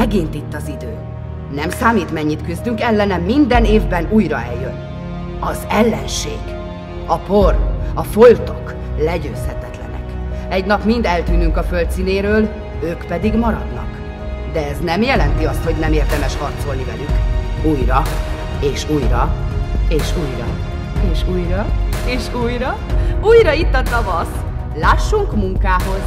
Megint itt az idő. Nem számít, mennyit küzdünk ellene, minden évben újra eljön. Az ellenség, a por, a foltok legyőzhetetlenek. Egy nap mind eltűnünk a föld színéről, ők pedig maradnak. De ez nem jelenti azt, hogy nem érdemes harcolni velük. Újra, és újra, és újra, és újra, és újra, újra itt a tavasz. Lássunk munkához,